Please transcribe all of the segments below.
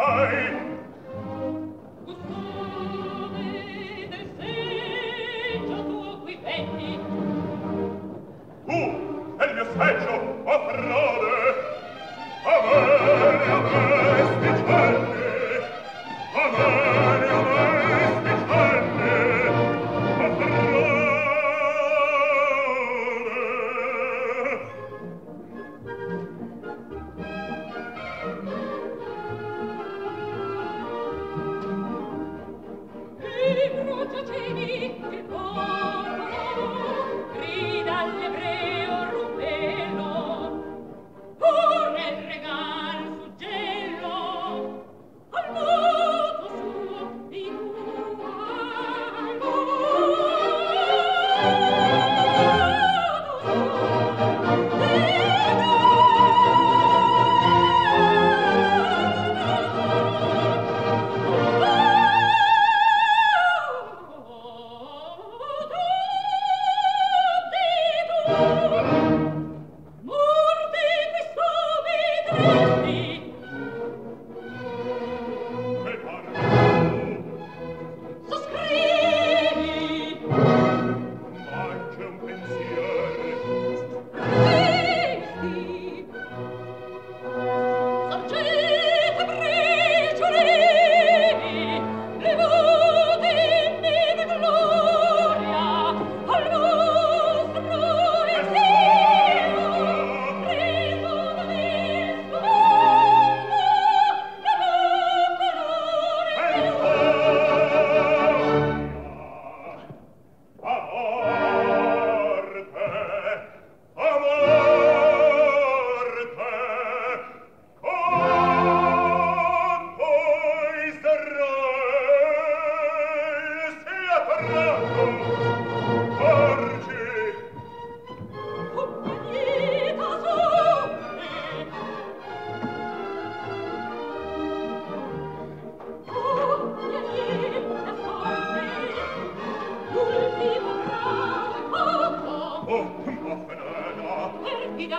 ai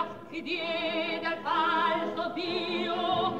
occhi diede al falso Dio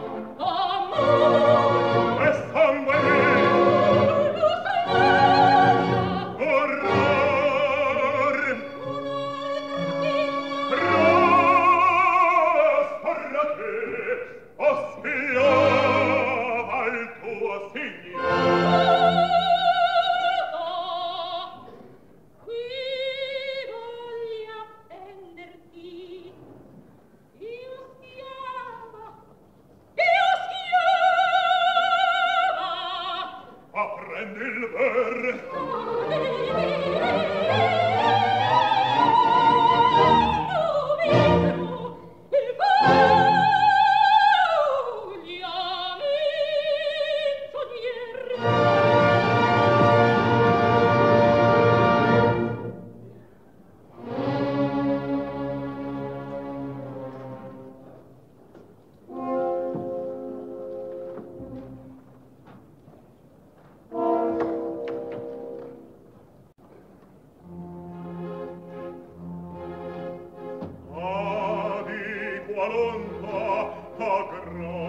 volonta a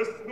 est